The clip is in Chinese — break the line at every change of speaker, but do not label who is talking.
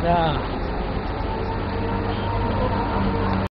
是？